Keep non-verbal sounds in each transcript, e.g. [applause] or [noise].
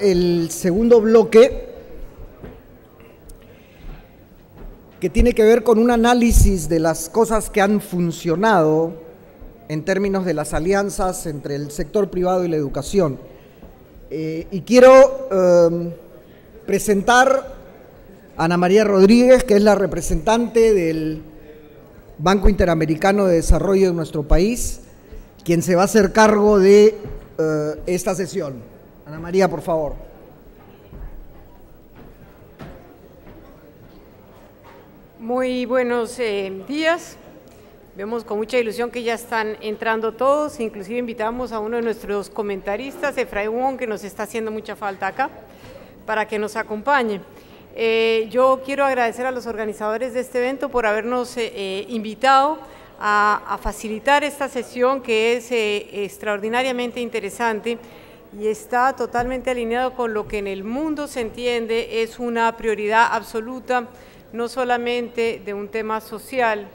el segundo bloque que tiene que ver con un análisis de las cosas que han funcionado en términos de las alianzas entre el sector privado y la educación. Eh, y quiero eh, presentar a Ana María Rodríguez, que es la representante del Banco Interamericano de Desarrollo de nuestro país, quien se va a hacer cargo de eh, esta sesión. Ana María, por favor. Muy buenos eh, días. Vemos con mucha ilusión que ya están entrando todos, inclusive invitamos a uno de nuestros comentaristas, Efraín Wong, que nos está haciendo mucha falta acá, para que nos acompañe. Eh, yo quiero agradecer a los organizadores de este evento por habernos eh, invitado a, a, facilitar esta sesión que es extraordinariamente interesante y está totalmente alineado con lo que en el mundo se entiende es una prioridad absoluta, no solamente de un tema social,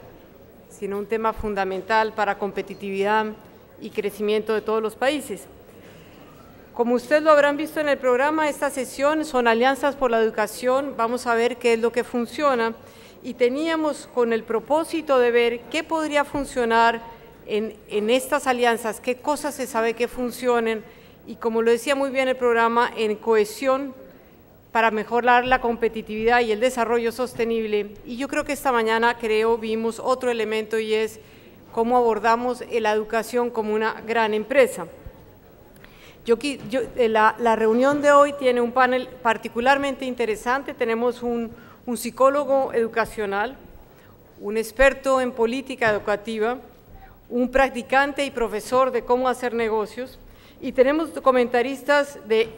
sino un tema fundamental para competitividad y crecimiento de todos los países. Como ustedes lo habrán visto en el programa, esta sesión son alianzas por la educación, vamos a ver qué es lo que funciona y teníamos con el propósito de ver qué podría funcionar en, en estas alianzas, qué cosas se sabe que funcionen, y como lo decía muy bien el programa, en cohesión para mejorar la competitividad y el desarrollo sostenible. Y yo creo que esta mañana, creo, vimos otro elemento y es cómo abordamos la educación como una gran empresa. Yo, eh, la, la, reunión de hoy tiene un panel particularmente interesante. Tenemos un, un psicólogo educacional, un experto en política educativa, un practicante y profesor de cómo hacer negocios, y tenemos comentaristas de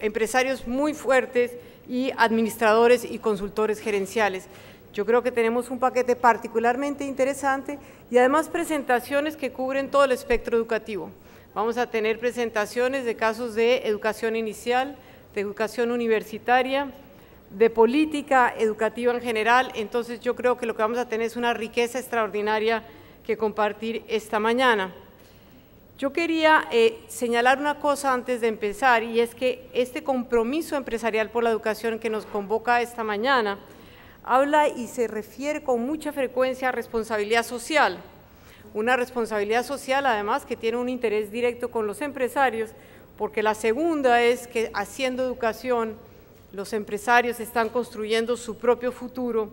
empresarios muy fuertes y administradores y consultores gerenciales. Yo creo que tenemos un paquete particularmente interesante y además presentaciones que cubren todo el espectro educativo. Vamos a tener presentaciones de casos de educación inicial, de educación universitaria, de política educativa en general. Entonces yo creo que lo que vamos a tener es una riqueza extraordinaria que compartir esta mañana. Yo quería eh, señalar una cosa antes de empezar y es que este compromiso empresarial por la educación que nos convoca esta mañana habla y se refiere con mucha frecuencia a responsabilidad social. Una responsabilidad social además que tiene un interés directo con los empresarios porque la segunda es que haciendo educación los empresarios están construyendo su propio futuro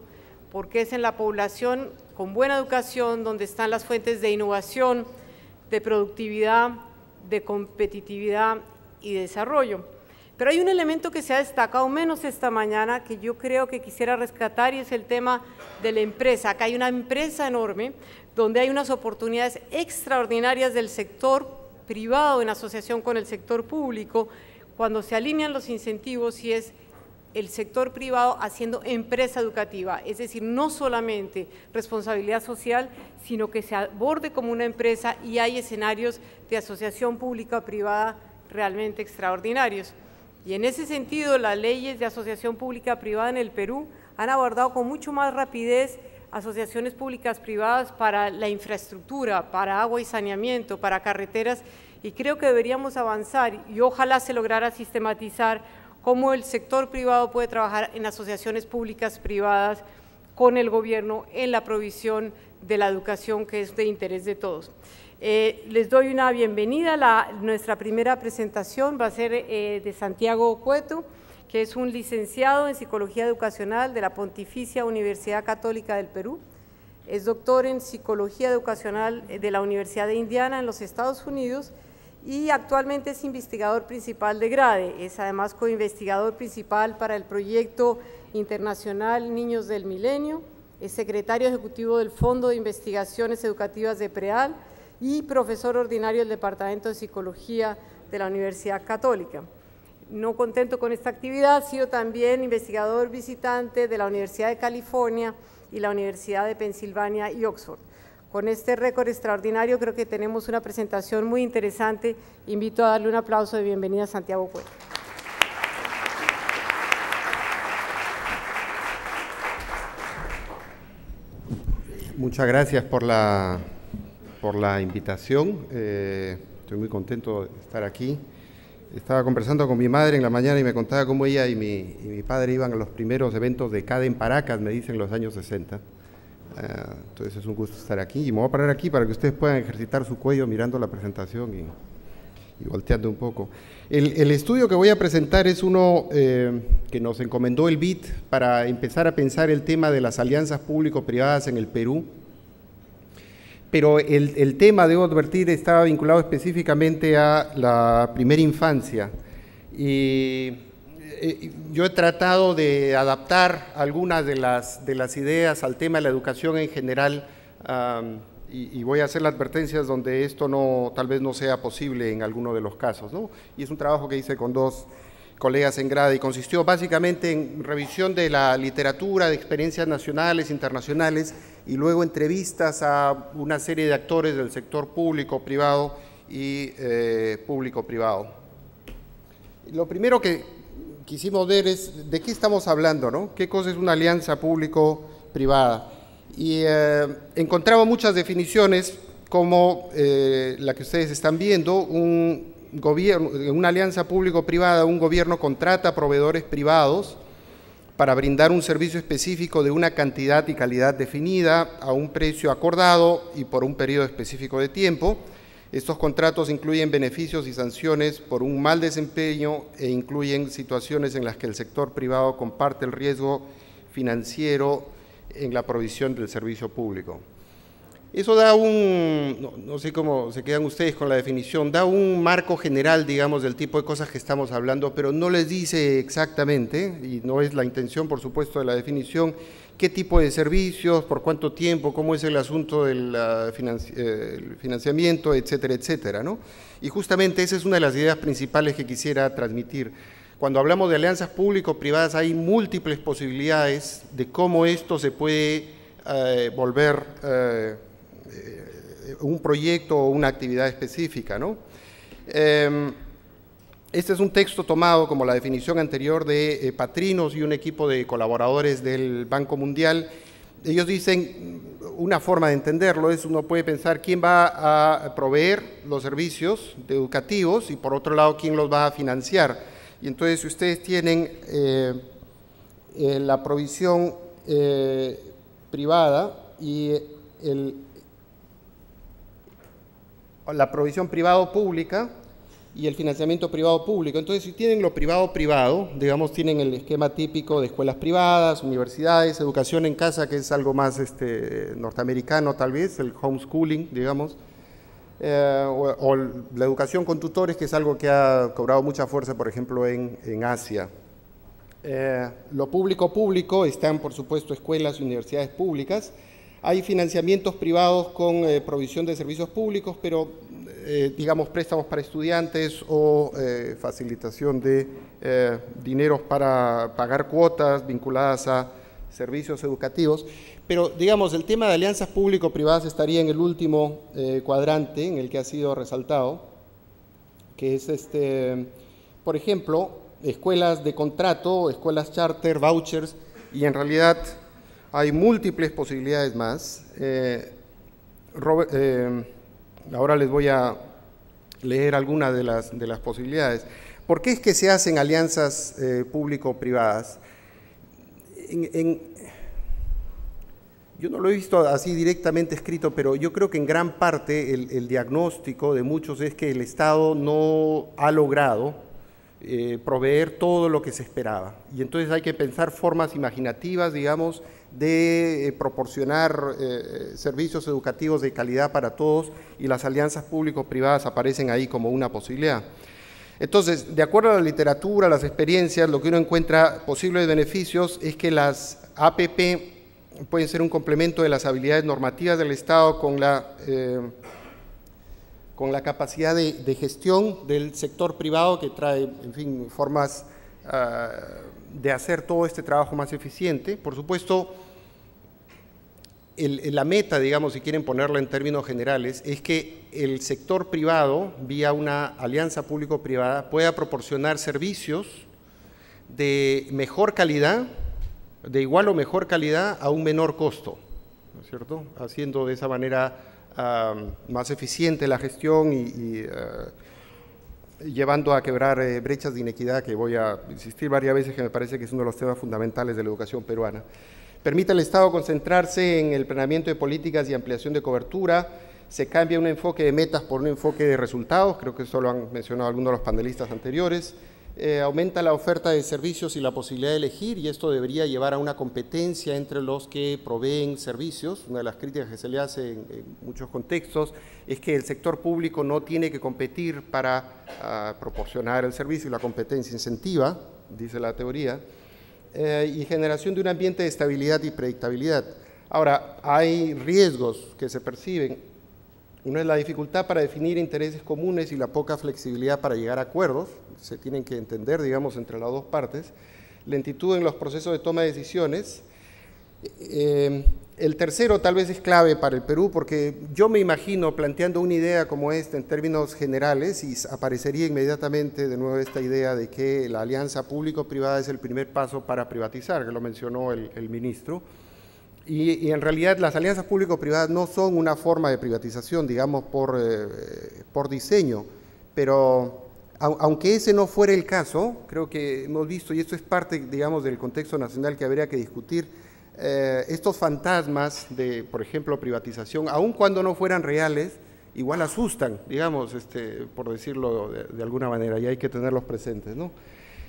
porque es en la población con buena educación donde están las fuentes de innovación, de productividad, de competitividad y desarrollo. Pero hay un elemento que se ha destacado menos esta mañana que yo creo que quisiera rescatar y es el tema de la empresa. Acá hay una empresa enorme donde hay unas oportunidades extraordinarias del sector privado en asociación con el sector público cuando se alinean los incentivos y es el sector privado haciendo empresa educativa, es decir, no solamente responsabilidad social, sino que se aborde como una empresa y hay escenarios de asociación pública-privada realmente extraordinarios. Y en ese sentido, las leyes de asociación pública-privada en el Perú han abordado con mucho más rapidez asociaciones públicas privadas para la infraestructura, para agua y saneamiento, para carreteras, y creo que deberíamos avanzar y ojalá se lograra sistematizar cómo el sector privado puede trabajar en asociaciones públicas privadas con el gobierno en la provisión de la educación que es de interés de todos. Eh, les doy una bienvenida. La, nuestra primera presentación va a ser eh, de Santiago Cueto, que es un licenciado en Psicología Educacional de la Pontificia Universidad Católica del Perú. Es doctor en Psicología Educacional de la Universidad de Indiana en los Estados Unidos y actualmente es investigador principal de GRADE, es además coinvestigador principal para el proyecto internacional Niños del Milenio, es secretario ejecutivo del Fondo de Investigaciones Educativas de PREAL y profesor ordinario del Departamento de Psicología de la Universidad Católica. No contento con esta actividad, ha sido también investigador visitante de la Universidad de California y la Universidad de Pensilvania y Oxford. Con este récord extraordinario creo que tenemos una presentación muy interesante. Invito a darle un aplauso de bienvenida a Santiago Puerto. Muchas gracias por la, por la invitación. Eh, estoy muy contento de estar aquí estaba conversando con mi madre en la mañana y me contaba cómo ella y mi, padre iban a los primeros eventos de CADE en Paracas, me dicen, en los años 60. Ah, entonces es un gusto estar aquí y me voy a parar aquí para que ustedes puedan ejercitar su cuello mirando la presentación y, volteando un poco. El, estudio que voy a presentar es uno eh, que nos encomendó el BIT para empezar a pensar el tema de las alianzas público-privadas en el Perú. Pero el, el, tema, debo advertir, estaba vinculado específicamente a la primera infancia. Y eh, yo he tratado de adaptar algunas de las, de las ideas al tema de la educación en general y, voy a hacer las advertencias donde esto no, tal vez no sea posible en alguno de los casos. ¿no? Y es un trabajo que hice con dos colegas en grado y consistió básicamente en revisión de la literatura, de experiencias nacionales, internacionales y luego entrevistas a una serie de actores del sector público, privado y eh, público-privado. Lo primero que quisimos ver es de qué estamos hablando, ¿no? ¿Qué cosa es una alianza público-privada? Y eh, encontramos muchas definiciones como eh, la que ustedes están viendo, un gobierno, una alianza público-privada, un gobierno contrata proveedores privados para brindar un servicio específico de una cantidad y calidad definida a un precio acordado y por un periodo específico de tiempo estos contratos incluyen beneficios y sanciones por un mal desempeño e incluyen situaciones en las que el sector privado comparte el riesgo financiero en la provisión del servicio público. Eso da un, no, sé cómo se quedan ustedes con la definición, da un marco general, digamos, del tipo de cosas que estamos hablando, pero no les dice exactamente, y no es la intención, por supuesto, de la definición, qué tipo de servicios, por cuánto tiempo, cómo es el asunto del eh, financiamiento, etcétera, etcétera. ¿no? Y justamente esa es una de las ideas principales que quisiera transmitir. Cuando hablamos de alianzas público-privadas hay múltiples posibilidades de cómo esto se puede eh, volver eh, un proyecto o una actividad específica. ¿no? Em, este es un texto tomado como la definición anterior de eh, Patrinos y un equipo de colaboradores del Banco Mundial. Ellos dicen, una forma de entenderlo es uno puede pensar quién va a proveer los servicios educativos y por otro lado quién los va a financiar. Y entonces si ustedes tienen eh, eh, la provisión privada y la provisión privado-pública, y el financiamiento privado-público. Entonces, si tienen lo privado-privado, digamos, tienen el esquema típico de escuelas privadas, universidades, educación en casa, que es algo más este, norteamericano tal vez, el homeschooling, digamos, eh, o, la educación con tutores, que es algo que ha cobrado mucha fuerza, por ejemplo, en, Asia. Eh, lo público-público están, por supuesto, escuelas y universidades públicas. Hay financiamientos privados con eh, provisión de servicios públicos, pero eh, digamos, préstamos para estudiantes o eh, facilitación de eh, dineros para pagar cuotas vinculadas a servicios educativos. Pero, digamos, el tema de alianzas público-privadas estaría en el último cuadrante en el que ha sido resaltado, que es, este, por ejemplo, escuelas de contrato, escuelas charter, vouchers, y en realidad hay múltiples posibilidades más. Robert, ahora les voy a leer algunas de las, de las posibilidades. ¿Por qué es que se hacen alianzas eh, público-privadas? yo no lo he visto así directamente escrito, pero yo creo que en gran parte el, diagnóstico de muchos es que el Estado no ha logrado eh, proveer todo lo que se esperaba. Y entonces hay que pensar formas imaginativas, digamos, de eh, proporcionar eh, servicios educativos de calidad para todos y las alianzas público-privadas aparecen ahí como una posibilidad. Entonces, de acuerdo a la literatura, las experiencias, lo que uno encuentra posibles beneficios es que las APP pueden ser un complemento de las habilidades normativas del Estado con la, eh, con la capacidad de, gestión del sector privado que trae, en fin, formas ah, de hacer todo este trabajo más eficiente. Por supuesto, la meta, digamos, si quieren ponerla en términos generales, es que el sector privado, vía una alianza público-privada, pueda proporcionar servicios de mejor calidad, de igual o mejor calidad, a un menor costo, ¿no es cierto? Haciendo de esa manera más eficiente la gestión y, llevando a quebrar eh, brechas de inequidad, que voy a insistir varias veces, que me parece que es uno de los temas fundamentales de la educación peruana. Permite al Estado concentrarse en el planeamiento de políticas y ampliación de cobertura, se cambia un enfoque de metas por un enfoque de resultados, creo que eso lo han mencionado algunos de los panelistas anteriores, eh, aumenta la oferta de servicios y la posibilidad de elegir y esto debería llevar a una competencia entre los que proveen servicios. Una de las críticas que se le hace en, muchos contextos es que el sector público no tiene que competir para ah, proporcionar el servicio y la competencia incentiva, dice la teoría, eh, y generación de un ambiente de estabilidad y predictabilidad. Ahora, hay riesgos que se perciben una es la dificultad para definir intereses comunes y la poca flexibilidad para llegar a acuerdos, se tienen que entender, digamos, entre las dos partes. Lentitud en los procesos de toma de decisiones. Eh, el tercero tal vez es clave para el Perú porque yo me imagino planteando una idea como esta en términos generales y aparecería inmediatamente de nuevo esta idea de que la alianza público-privada es el primer paso para privatizar, que lo mencionó el ministro. Y, en realidad las alianzas público-privadas no son una forma de privatización, digamos, por, eh, por diseño, pero aunque ese no fuera el caso, creo que hemos visto, y esto es parte, digamos, del contexto nacional que habría que discutir, eh, estos fantasmas de, por ejemplo, privatización, aun cuando no fueran reales, igual asustan, digamos, este, por decirlo de, alguna manera, y hay que tenerlos presentes, ¿no?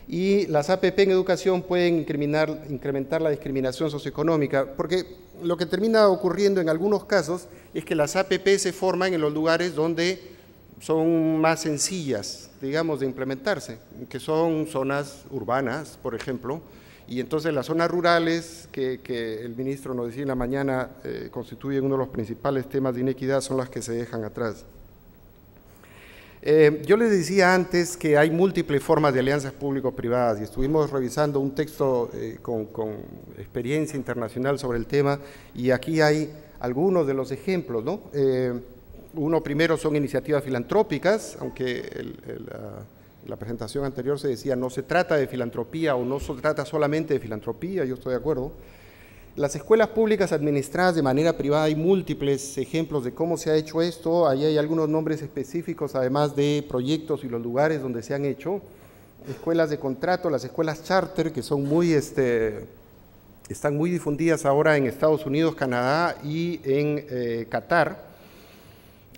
y las APP en educación pueden incrementar la discriminación socioeconómica, porque lo que termina ocurriendo en algunos casos es que las APP se forman en los lugares donde son más sencillas, digamos, de implementarse, que son zonas urbanas, por ejemplo, y entonces las zonas rurales, que, el ministro nos decía en la mañana, eh, constituyen uno de los principales temas de inequidad, son las que se dejan atrás. Eh, yo les decía antes que hay múltiples formas de alianzas público-privadas y estuvimos revisando un texto eh, con, experiencia internacional sobre el tema y aquí hay algunos de los ejemplos. ¿no? Uno primero son iniciativas filantrópicas, aunque la, la presentación anterior se decía no se trata de filantropía o no se trata solamente de filantropía, yo estoy de acuerdo. Las escuelas públicas administradas de manera privada hay múltiples ejemplos de cómo se ha hecho esto. Ahí hay algunos nombres específicos, además de proyectos y los lugares donde se han hecho. Escuelas de contrato, las escuelas charter, que son muy, este, están muy difundidas ahora en Estados Unidos, Canadá y en eh, Qatar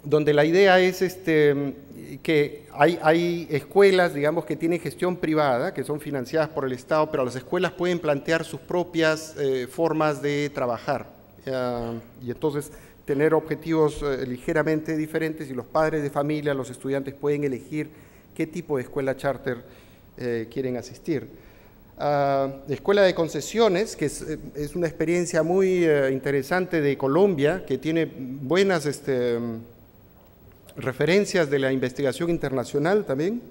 donde la idea es este, que hay, escuelas, digamos, que tienen gestión privada, que son financiadas por el Estado, pero las escuelas pueden plantear sus propias eh, formas de trabajar. y entonces tener objetivos eh, ligeramente diferentes y los padres de familia, los estudiantes pueden elegir qué tipo de escuela charter eh, quieren asistir. escuela de concesiones, que es, una experiencia muy interesante de Colombia, que tiene buenas... Este, referencias de la investigación internacional también.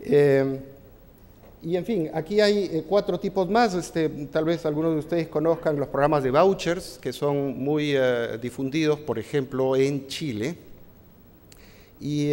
Eh, y en fin, aquí hay eh, cuatro tipos más, este, tal vez algunos de ustedes conozcan los programas de vouchers, que son muy eh, difundidos, por ejemplo, en Chile. Y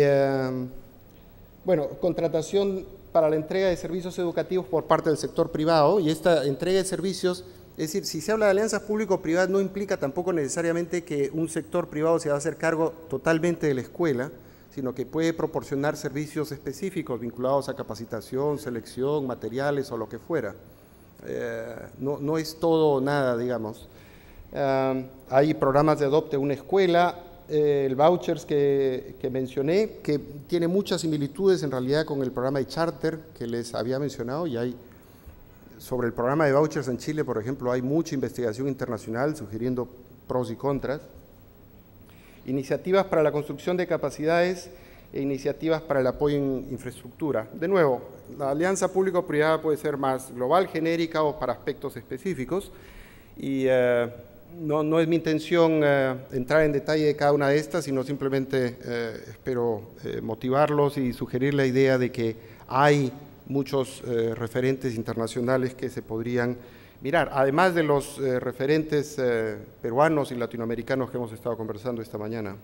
bueno, contratación para la entrega de servicios educativos por parte del sector privado, y esta entrega de servicios es decir, si se habla de alianzas público-privadas no implica tampoco necesariamente que un sector privado se va a hacer cargo totalmente de la escuela, sino que puede proporcionar servicios específicos vinculados a capacitación, selección, materiales o lo que fuera. Eh, no, es todo nada, digamos. Ah, hay programas de Adopte una escuela, eh, el vouchers que, que, mencioné, que tiene muchas similitudes en realidad con el programa de charter que les había mencionado y hay sobre el programa de vouchers en Chile, por ejemplo, hay mucha investigación internacional sugiriendo pros y contras. Iniciativas para la construcción de capacidades e iniciativas para el apoyo en infraestructura. De nuevo, la alianza público-privada puede ser más global, genérica o para aspectos específicos. Y eh, no, es mi intención eh, entrar en detalle de cada una de estas, sino simplemente eh, espero motivarlos y sugerir la idea de que hay muchos eh, referentes internacionales que se podrían mirar, además de los eh, referentes eh, peruanos y latinoamericanos que hemos estado conversando esta mañana.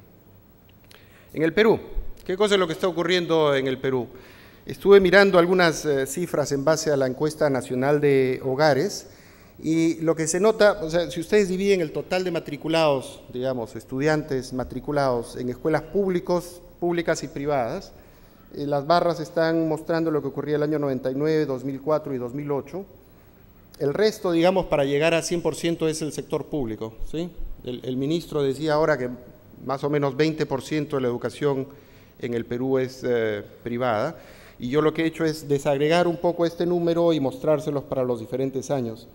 En el Perú, ¿qué cosa es lo que está ocurriendo en el Perú? Estuve mirando algunas cifras en base a la encuesta nacional de hogares y lo que se nota, o sea, si ustedes dividen el total de matriculados, digamos, estudiantes matriculados en escuelas públicos, públicas y privadas, las barras están mostrando lo que ocurría el año 99, 2004 y 2008. El resto, digamos, para llegar a 100% es el sector público. ¿sí? El, ministro decía ahora que más o menos 20% de la educación en el Perú es eh, privada. Y yo lo que he hecho es desagregar un poco este número y mostrárselos para los diferentes años.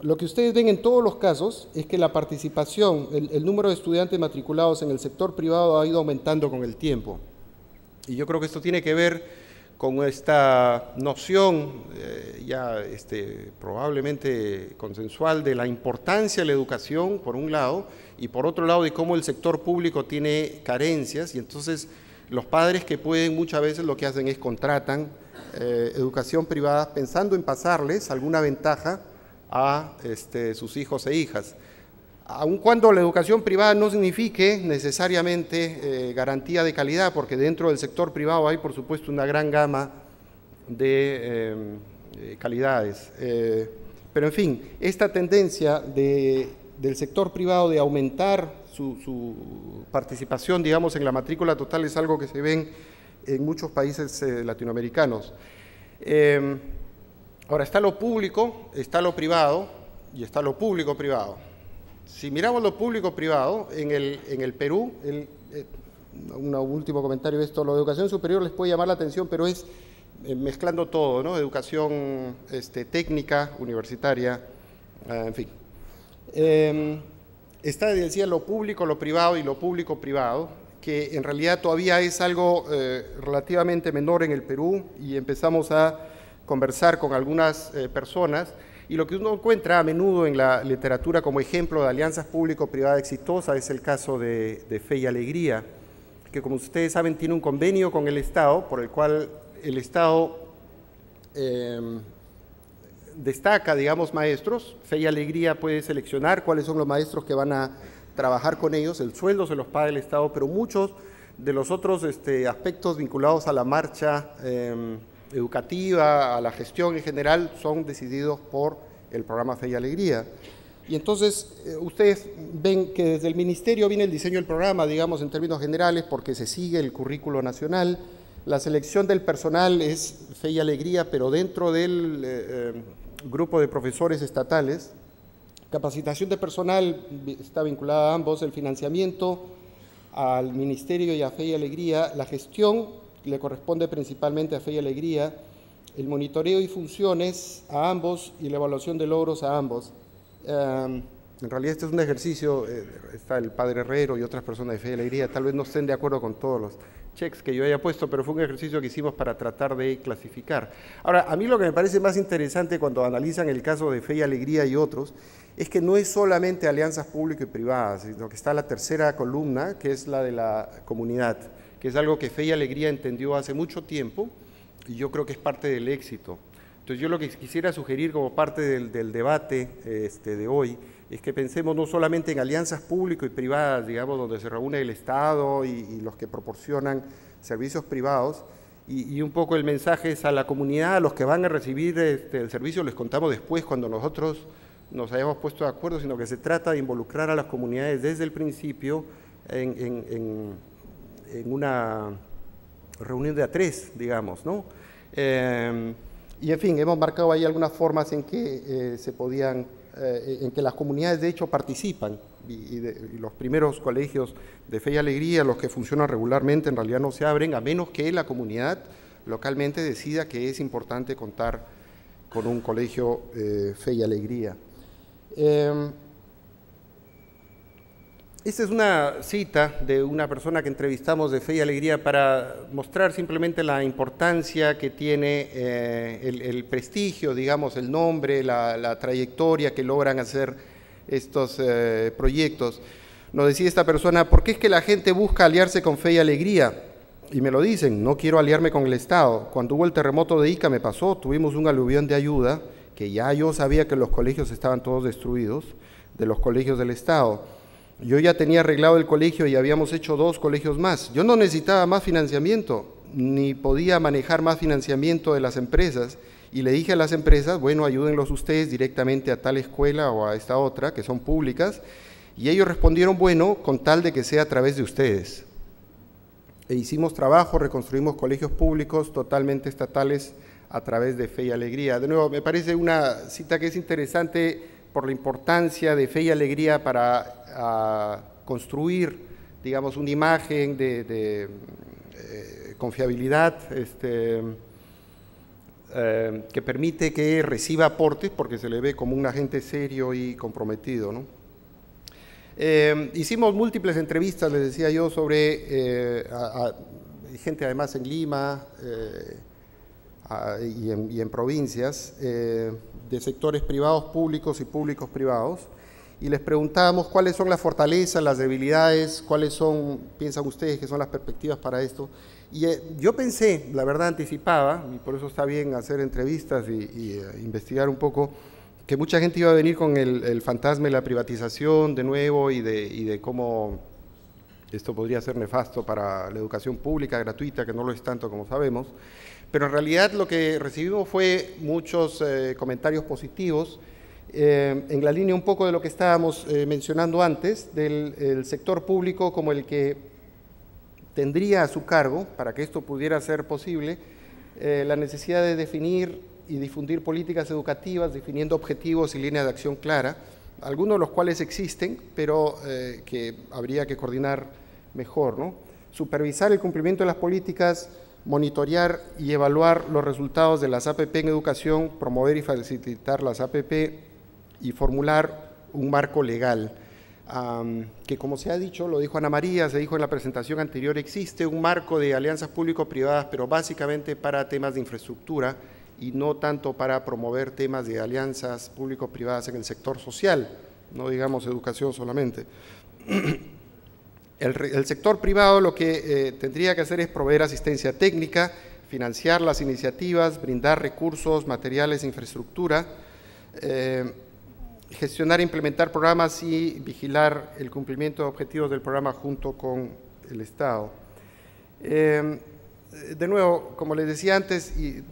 Lo que ustedes ven en todos los casos es que la participación, el, número de estudiantes matriculados en el sector privado ha ido aumentando con el tiempo. Y yo creo que esto tiene que ver con esta noción eh, ya este, probablemente consensual de la importancia de la educación, por un lado, y por otro lado de cómo el sector público tiene carencias, y entonces los padres que pueden muchas veces lo que hacen es contratan eh, educación privada pensando en pasarles alguna ventaja a este, sus hijos e hijas. Aun cuando la educación privada no signifique necesariamente eh, garantía de calidad, porque dentro del sector privado hay por supuesto una gran gama de eh, calidades. Eh, pero en fin, esta tendencia del sector privado de aumentar su, su, participación, digamos, en la matrícula total es algo que se ven en muchos países latinoamericanos. Ahora está lo público, está lo privado y está lo público-privado. Si miramos lo público-privado, en el, en el Perú, el, eh, un último comentario de esto, lo de educación superior les puede llamar la atención, pero es eh, mezclando todo, ¿no? Educación este, técnica, universitaria, eh, en fin. Em, está, decía, lo público, lo privado y lo público-privado, que en realidad todavía es algo relativamente menor en el Perú y empezamos a conversar con algunas eh, personas y lo que uno encuentra a menudo en la literatura como ejemplo de alianzas público-privadas exitosas es el caso de, Fe y Alegría, que como ustedes saben tiene un convenio con el Estado por el cual el Estado em, destaca, digamos, maestros. Fe y Alegría puede seleccionar cuáles son los maestros que van a trabajar con ellos, el sueldo se los paga el Estado, pero muchos de los otros este, aspectos vinculados a la marcha em, educativa, a la gestión en general, son decididos por el programa Fe y Alegría. Y entonces eh, ustedes ven que desde el ministerio viene el diseño del programa, digamos en términos generales, porque se sigue el currículo nacional. La selección del personal es Fe y Alegría, pero dentro del eh, eh, grupo de profesores estatales. Capacitación de personal está vinculada a ambos, el financiamiento al ministerio y a Fe y Alegría, la gestión le corresponde principalmente a Fe y Alegría, el monitoreo y funciones a ambos y la evaluación de logros a ambos. En realidad este es un ejercicio, eh, está el padre Herrero y otras personas de Fe y Alegría, tal vez no estén de acuerdo con todos los checks que yo haya puesto, pero fue un ejercicio que hicimos para tratar de clasificar. Ahora, a mí lo que me parece más interesante cuando analizan el caso de Fe y Alegría y otros, es que no es solamente alianzas públicas y privadas, sino que está la tercera columna, que es la de la comunidad que es algo que Fe y Alegría entendió hace mucho tiempo y yo creo que es parte del éxito. Entonces yo lo que quisiera sugerir como parte del, debate este, de hoy es que pensemos no solamente en alianzas público y privadas, digamos, donde se reúne el Estado y, los que proporcionan servicios privados, y, un poco el mensaje es a la comunidad, a los que van a recibir este, el servicio, les contamos después cuando nosotros nos hayamos puesto de acuerdo, sino que se trata de involucrar a las comunidades desde el principio en en una reunión de a tres, digamos, ¿no? Eh, y en fin, hemos marcado ahí algunas formas en que eh, se podían, eh, en que las comunidades de hecho participan y, los primeros colegios de fe y alegría, los que funcionan regularmente, en realidad no se abren a menos que la comunidad localmente decida que es importante contar con un colegio fe y alegría. Esta es una cita de una persona que entrevistamos de Fe y Alegría para mostrar simplemente la importancia que tiene eh, el, prestigio, digamos, el nombre, la, trayectoria que logran hacer estos eh, proyectos. Nos decía esta persona, ¿por qué es que la gente busca aliarse con Fe y Alegría? Y me lo dicen, no quiero aliarme con el Estado. Cuando hubo el terremoto de Ica me pasó, tuvimos un aluvión de ayuda, que ya yo sabía que los colegios estaban todos destruidos, de los colegios del Estado yo ya tenía arreglado el colegio y habíamos hecho dos colegios más. Yo no necesitaba más financiamiento, ni podía manejar más financiamiento de las empresas. Y le dije a las empresas, bueno, ayúdenlos ustedes directamente a tal escuela o a esta otra, que son públicas. Y ellos respondieron, bueno, con tal de que sea a través de ustedes. e hicimos trabajo, reconstruimos colegios públicos totalmente estatales a través de Fe y Alegría. De nuevo, me parece una cita que es interesante por la importancia de Fe y Alegría para construir, digamos, una imagen de, eh, confiabilidad este, eh, que permite que reciba aportes porque se le ve como un agente serio y comprometido. Eh, hicimos múltiples entrevistas, les decía yo, sobre gente además en Lima y, en, provincias, de sectores privados públicos y públicos privados, y les preguntábamos cuáles son las fortalezas, las debilidades, cuáles son, piensan ustedes que son las perspectivas para esto. Y yo pensé, la verdad anticipaba, y por eso está bien hacer entrevistas y investigar un poco, que mucha gente iba a venir con el, fantasma de la privatización de nuevo y de, de, cómo esto podría ser nefasto para la educación pública gratuita, que no lo es tanto como sabemos. Pero en realidad lo que recibimos fue muchos eh, comentarios positivos, eh, en la línea un poco de lo que estábamos eh, mencionando antes, del sector público como el que tendría a su cargo, para que esto pudiera ser posible, la necesidad de definir y difundir políticas educativas definiendo objetivos y líneas de acción clara, algunos de los cuales existen, pero que habría que coordinar mejor. ¿no? Supervisar el cumplimiento de las políticas, monitorear y evaluar los resultados de las APP en educación, promover y facilitar las APP y formular un marco legal. que como se ha dicho, lo dijo Ana María, se dijo en la presentación anterior, existe un marco de alianzas público-privadas, pero básicamente para temas de infraestructura, y no tanto para promover temas de alianzas público-privadas en el sector social, no digamos educación solamente. [clears throat] El, sector privado lo que eh, tendría que hacer es proveer asistencia técnica, financiar las iniciativas, brindar recursos, materiales, infraestructura, eh, gestionar e implementar programas y vigilar el cumplimiento de objetivos del programa junto con el Estado. Eh, de nuevo, como les decía antes, y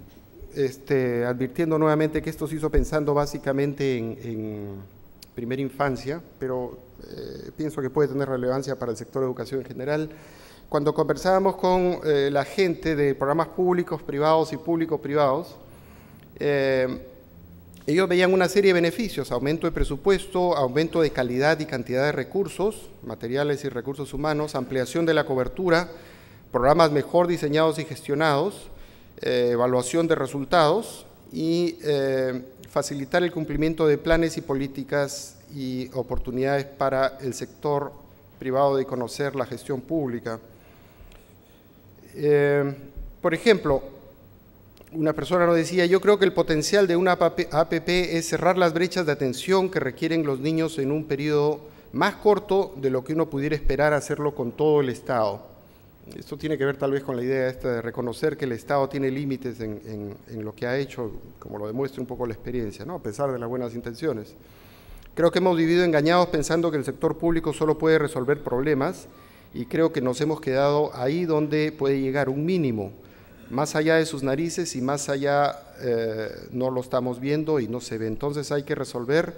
este, advirtiendo nuevamente que esto se hizo pensando básicamente en, primera infancia, pero eh, pienso que puede tener relevancia para el sector de educación en general. Cuando conversábamos con eh, la gente de programas públicos, privados y público-privados, eh, ellos veían una serie de beneficios, aumento de presupuesto, aumento de calidad y cantidad de recursos, materiales y recursos humanos, ampliación de la cobertura, programas mejor diseñados y gestionados, eh, evaluación de resultados y eh, facilitar el cumplimiento de planes y políticas y oportunidades para el sector privado de conocer la gestión pública. Eh, por ejemplo, una persona nos decía, yo creo que el potencial de una APP es cerrar las brechas de atención que requieren los niños en un periodo más corto de lo que uno pudiera esperar hacerlo con todo el Estado. Esto tiene que ver tal vez con la idea de reconocer que el Estado tiene límites en, lo que ha hecho, como lo demuestra un poco la experiencia, ¿no? a pesar de las buenas intenciones. Creo que hemos vivido engañados pensando que el sector público solo puede resolver problemas y creo que nos hemos quedado ahí donde puede llegar un mínimo, más allá de sus narices y más allá eh, no lo estamos viendo y no se ve. Entonces hay que resolver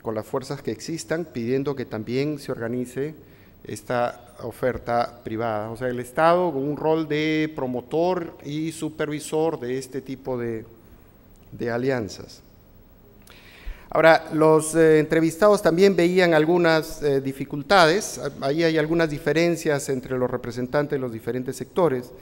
con las fuerzas que existan, pidiendo que también se organice esta oferta privada. O sea, el Estado con un rol de promotor y supervisor de este tipo de, alianzas. Ahora, los eh, entrevistados también veían algunas eh, dificultades, ahí hay algunas diferencias entre los representantes de los diferentes sectores.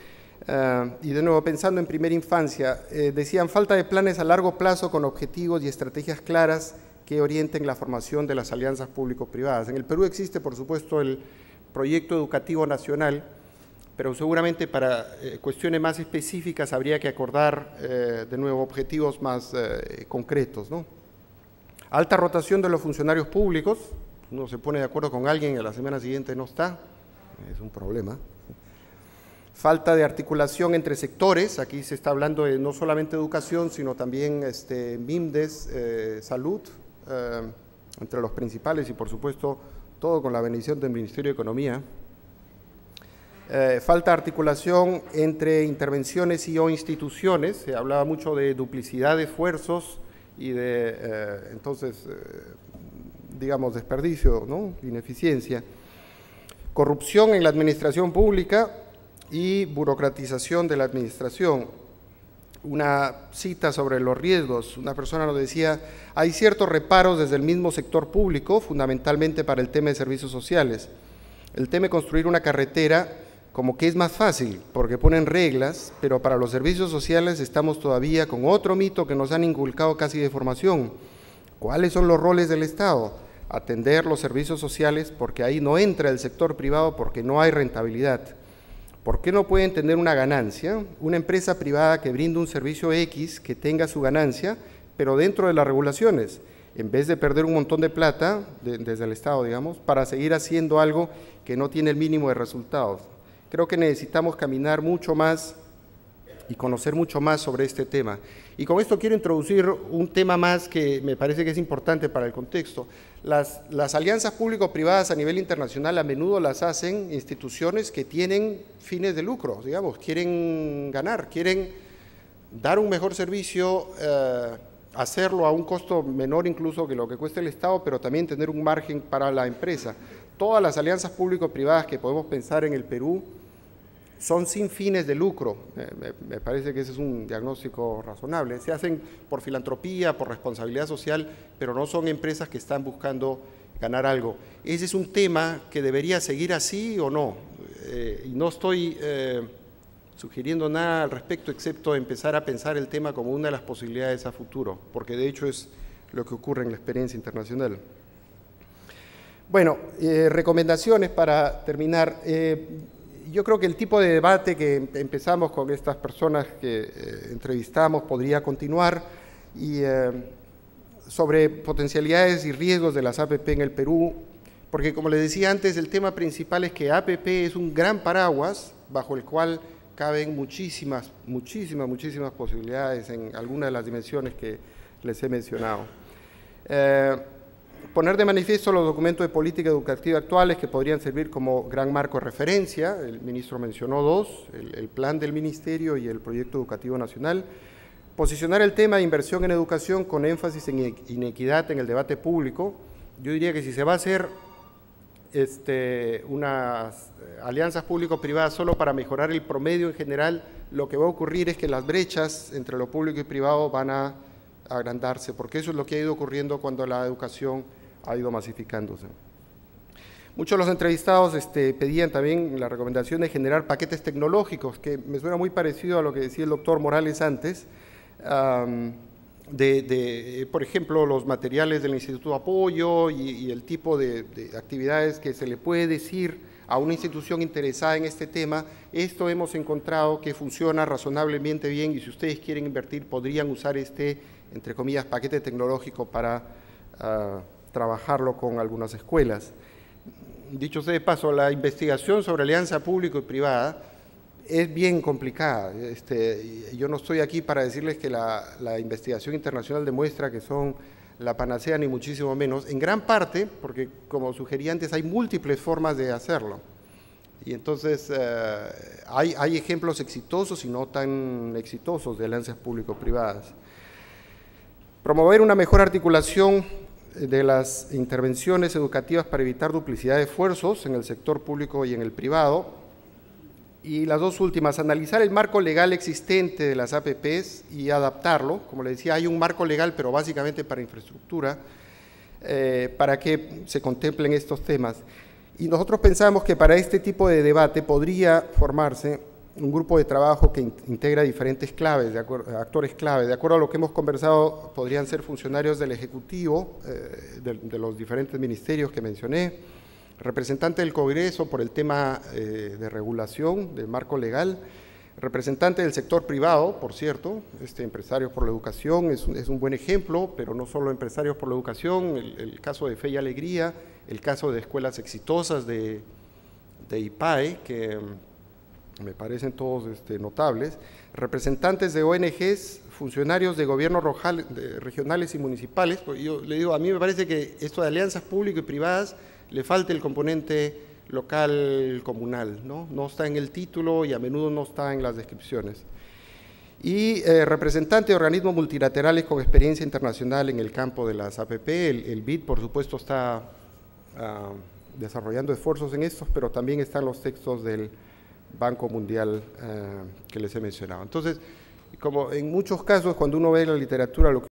Eh, y de nuevo, pensando en primera infancia, decían falta de planes a largo plazo con objetivos y estrategias claras que orienten la formación de las alianzas público-privadas. En el Perú existe, por supuesto, el proyecto educativo nacional, pero seguramente para eh, cuestiones más específicas habría que acordar eh, de nuevo objetivos más eh, concretos. ¿no? Alta rotación de los funcionarios públicos, uno se pone de acuerdo con alguien y a la semana siguiente no está, es un problema. Falta de articulación entre sectores, aquí se está hablando de no solamente educación, sino también este, MIMDES, salud, eh, entre los principales y por supuesto todo con la bendición del Ministerio de Economía. Eh, falta articulación entre intervenciones y o instituciones, se hablaba mucho de duplicidad de esfuerzos y de, eh, entonces, digamos, desperdicio, ¿no? ineficiencia. Corrupción en la administración pública, y burocratización de la administración. Una cita sobre los riesgos. Una persona nos decía, hay ciertos reparos desde el mismo sector público, fundamentalmente para el tema de servicios sociales. El tema de construir una carretera como que es más fácil, porque ponen reglas, pero para los servicios sociales estamos todavía con otro mito que nos han inculcado casi de formación. ¿Cuáles son los roles del Estado? Atender los servicios sociales porque ahí no entra el sector privado porque no hay rentabilidad. ¿Por qué no pueden tener una ganancia? Una empresa privada que brinda un servicio X que tenga su ganancia, pero dentro de las regulaciones, en vez de perder un montón de plata desde el Estado, digamos, para seguir haciendo algo que no tiene el mínimo de resultados. Creo que necesitamos caminar mucho más y conocer mucho más sobre este tema. Y con esto quiero introducir un tema más que me parece que es importante para el contexto. Las, las alianzas público-privadas a nivel internacional a menudo las hacen instituciones que tienen fines de lucro, digamos, quieren ganar, quieren dar un mejor servicio, eh, hacerlo a un costo menor incluso que lo que cuesta el Estado, pero también tener un margen para la empresa. Todas las alianzas público-privadas que podemos pensar en el Perú, son sin fines de lucro. Me, parece que ese es un diagnóstico razonable. Se hacen por filantropía, por responsabilidad social, pero no son empresas que están buscando ganar algo. Ese es un tema que debería seguir así o no. Eh, y no estoy eh, sugiriendo nada al respecto, excepto empezar a pensar el tema como una de las posibilidades a futuro, porque de hecho es lo que ocurre en la experiencia internacional. Bueno, eh, recomendaciones para terminar yo creo que el tipo de debate que empezamos con estas personas que eh, entrevistamos podría continuar eh, sobre potencialidades y riesgos de las APP en el Perú, porque como les decía antes, el tema principal es que APP es un gran paraguas bajo el cual caben muchísimas, muchísimas, muchísimas posibilidades en algunas de las dimensiones que les he mencionado. Poner de manifiesto los documentos de política educativa actuales que podrían servir como gran marco de referencia. El ministro mencionó dos, el, plan del ministerio y el proyecto educativo nacional. Posicionar el tema de inversión en educación con énfasis en inequidad en el debate público. Yo diría que si se va a hacer este, unas eh, alianzas público-privadas solo para mejorar el promedio en general, lo que va a ocurrir es que las brechas entre lo público y privado van a agrandarse, porque eso es lo que ha ido ocurriendo cuando la educación ha ido masificándose. Muchos de los entrevistados este, pedían también la recomendación de generar paquetes tecnológicos, que me suena muy parecido a lo que decía el doctor Morales antes, de, por ejemplo, los materiales del Instituto de Apoyo y, el tipo de, de, actividades que se le puede decir a una institución interesada en este tema. Esto hemos encontrado que funciona razonablemente bien y si ustedes quieren invertir podrían usar este, entre comillas, paquete tecnológico para ah, trabajarlo con algunas escuelas. Dicho sea de paso, la investigación sobre alianza público y privada es bien complicada. Este, yo no estoy aquí para decirles que la, investigación internacional demuestra que son la panacea ni muchísimo menos, en gran parte, porque como sugerí antes, hay múltiples formas de hacerlo. Y entonces eh, hay, hay ejemplos exitosos y no tan exitosos de alianzas público-privadas. Promover una mejor articulación de las intervenciones educativas para evitar duplicidad de esfuerzos en el sector público y en el privado. Y las dos últimas, analizar el marco legal existente de las APPs y adaptarlo. Como le decía, hay un marco legal, pero básicamente para infraestructura, eh, para que se contemplen estos temas. Y nosotros pensamos que para este tipo de debate podría formarse un grupo de trabajo que integra diferentes claves, de actores clave. De acuerdo a lo que hemos conversado, podrían ser funcionarios del Ejecutivo, eh, de, los diferentes ministerios que mencioné, representante del Congreso por el tema eh, de regulación, del marco legal, representante del sector privado, por cierto, este, empresarios por la educación es un, buen ejemplo, pero no solo empresarios por la educación, el, caso de Fe y Alegría, el caso de escuelas exitosas de, de IPAE, que me parecen todos este, notables, representantes de ONGs, funcionarios de gobiernos regionales y municipales, porque yo le digo, a mí me parece que esto de alianzas públicas y privadas le falta el componente local comunal, ¿no? no está en el título y a menudo no está en las descripciones. Y eh, representante de organismos multilaterales con experiencia internacional en el campo de las APP, el, BID por supuesto está ah, desarrollando esfuerzos en estos, pero también están los textos del Banco Mundial que les he mencionado. Entonces, como en muchos casos, cuando uno ve la literatura, lo que